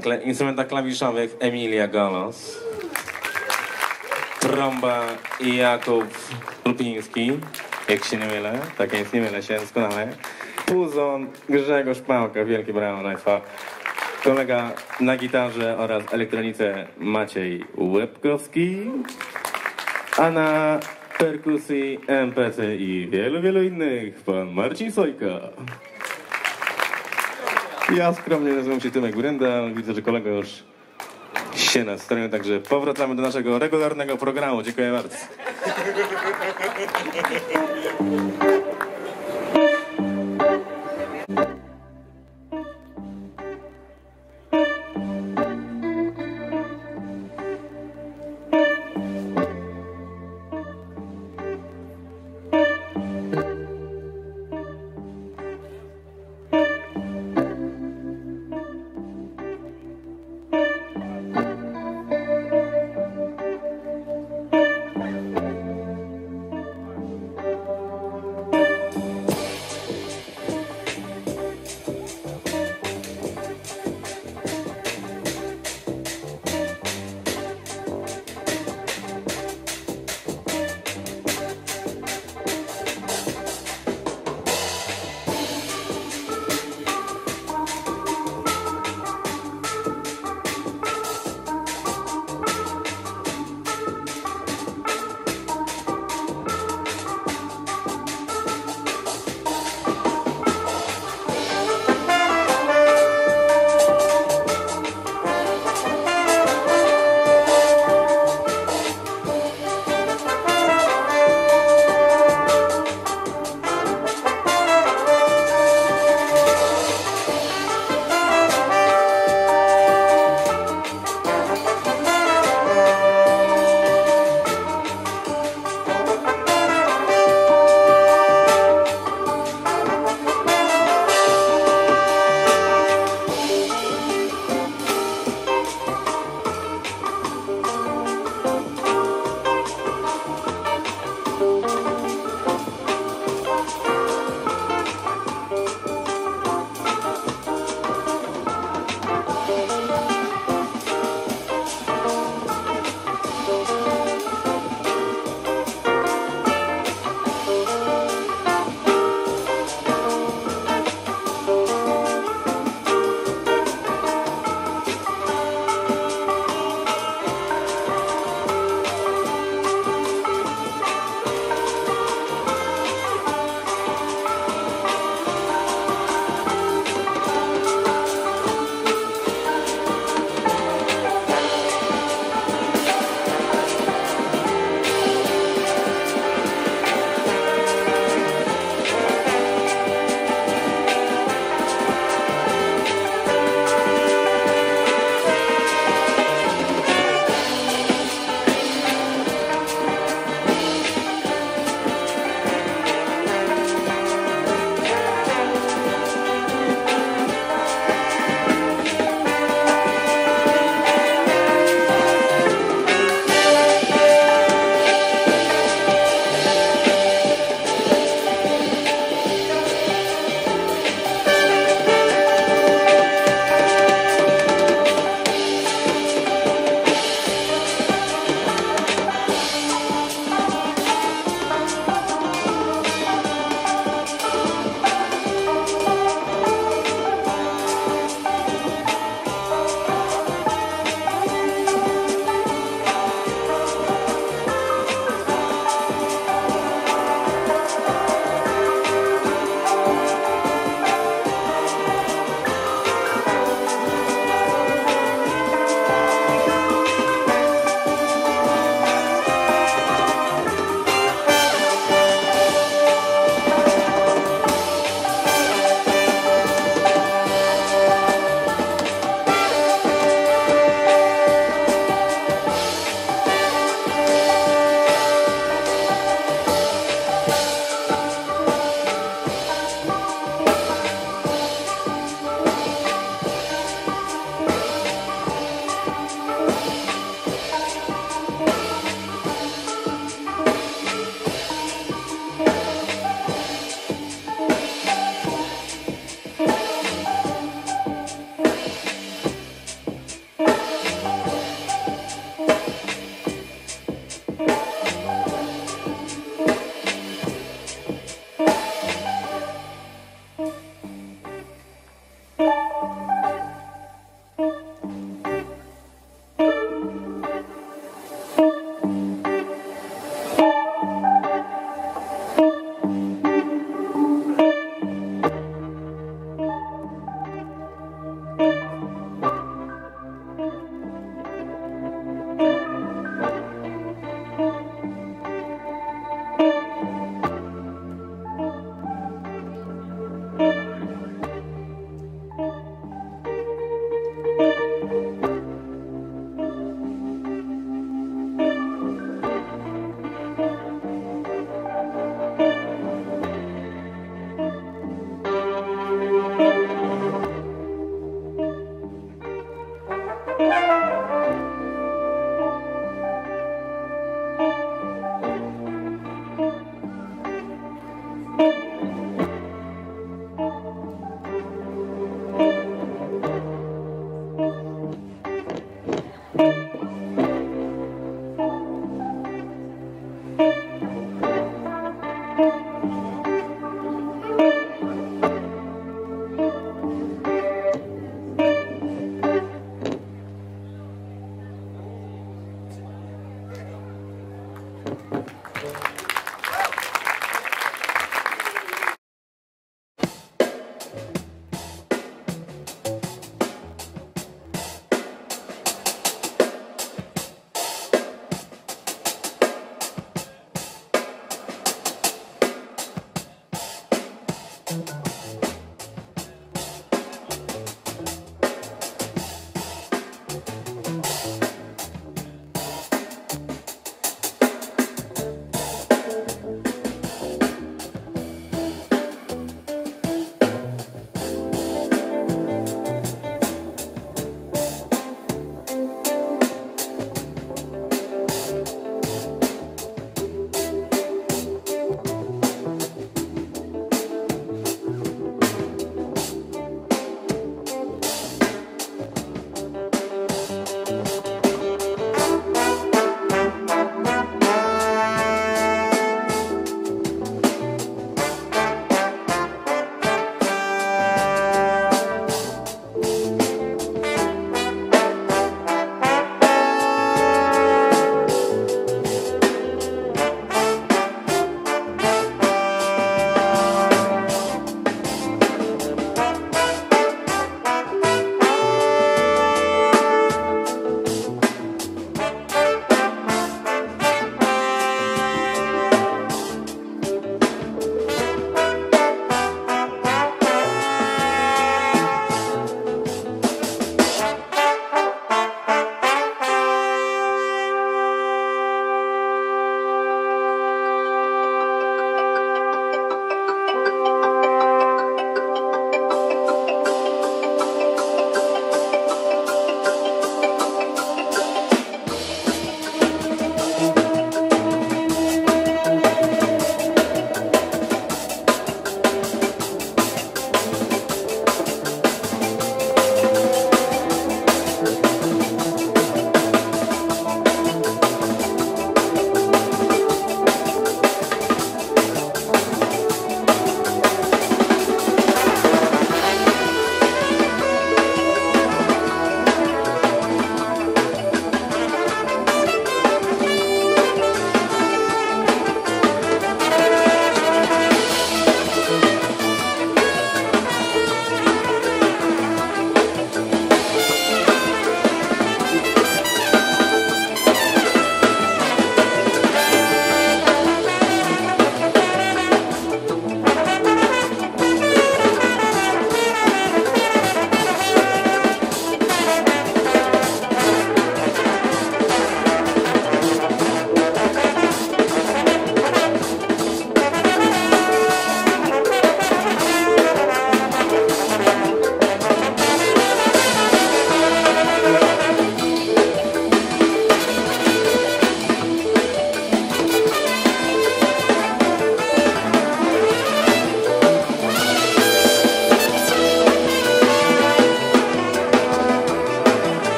kla- instrumentach klawiszowych Emilia Golos. Trąba Jakub Lupiński, jak się nie mylę, tak jest, nie mylę się doskonale. Puzon Grzegorz Pałka, wielkie brawo Państwa. Kolega na gitarze oraz elektronice Maciej Łebkowski. A na perkusji, MPC i wielu, wielu innych pan Marcin Sojka. Ja skromnie nazywam się Tymek Brenda. Widzę, że kolega już się nastroił, także powracamy do naszego regularnego programu. Dziękuję bardzo.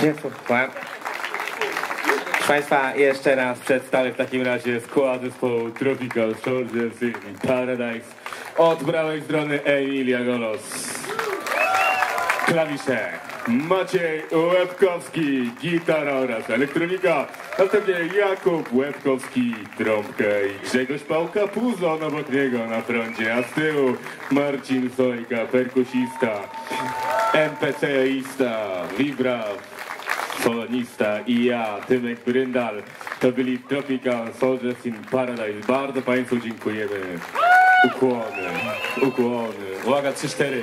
Proszę Państwa, jeszcze raz przedstawię w takim razie skład zespołu Tropical Soldiers in Paradise od prawej strony Emilia Golos. Klawisze Maciej Łebkowski, gitara oraz elektronika. Następnie Jakub Łebkowski, trąbkę i Grzegorz Pałka, puzon obok niego na froncie, a z tyłu Marcin Sojka, perkusista, MPC-ista, vibra, polonista i ja, Tymek Bryndal. To byli Tropical Soldiers in Paradise. Bardzo Państwu dziękujemy. Ukłony, ukłony. Uwaga, 3-4.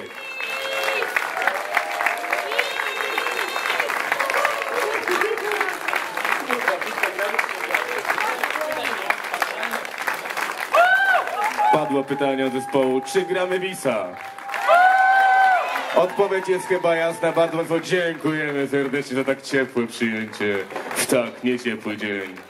Padło pytanie od zespołu, czy gramy Wisa? Odpowiedź jest chyba jasna. Bardzo dziękujemy serdecznie za tak ciepłe przyjęcie w tak nieciepły dzień.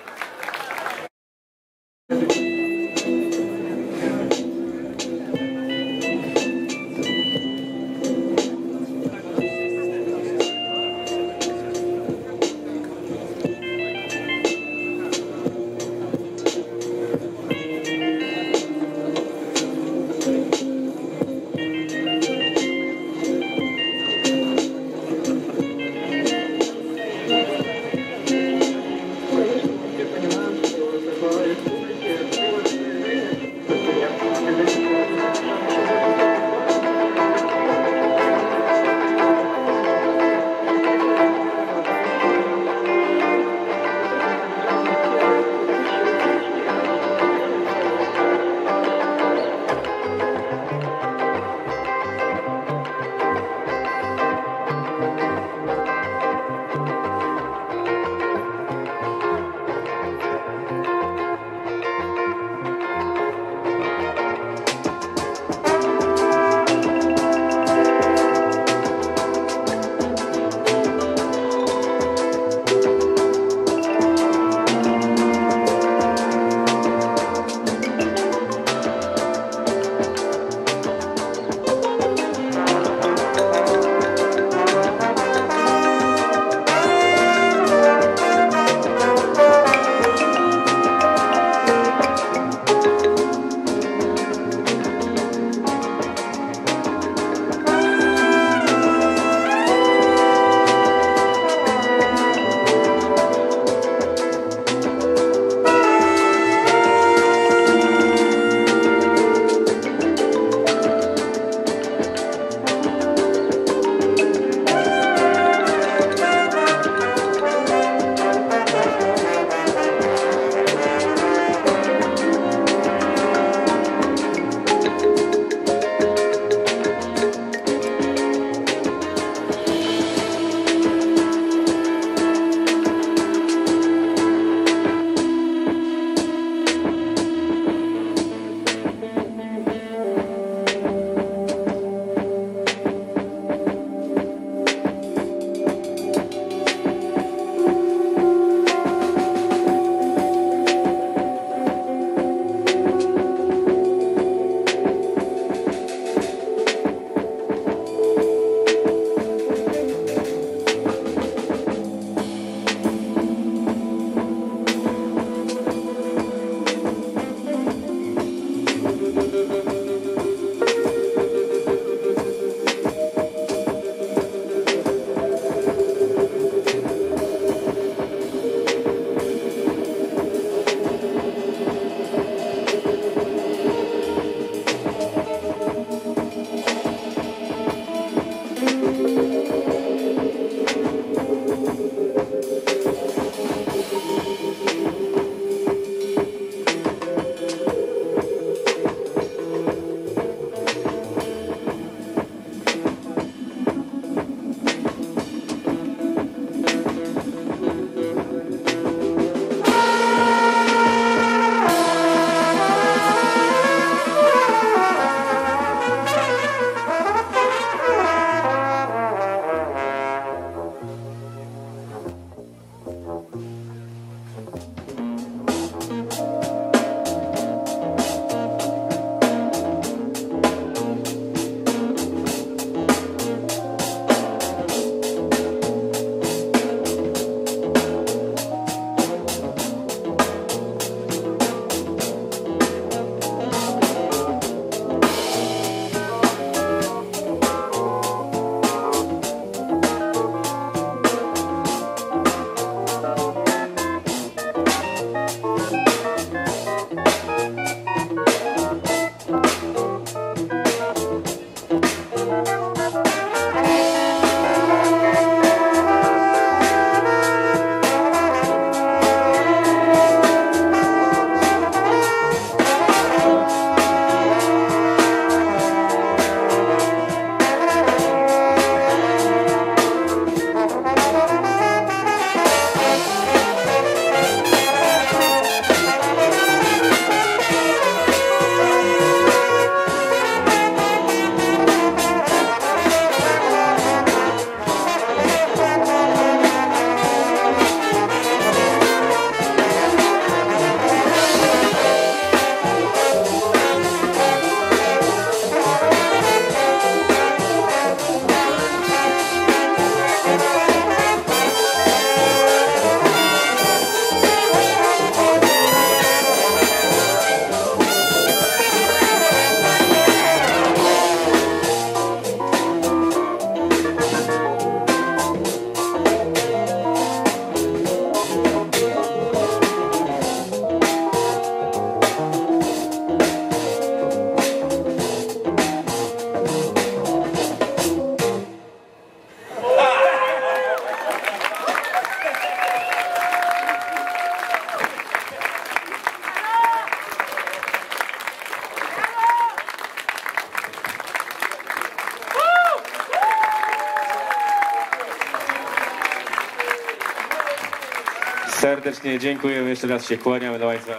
Serdecznie dziękujemy, jeszcze raz się kłaniamy do Państwa.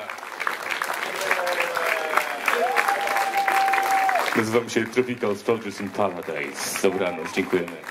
Nazywam się Tropical Soldiers in Paradise. Dobranoc, dziękujemy.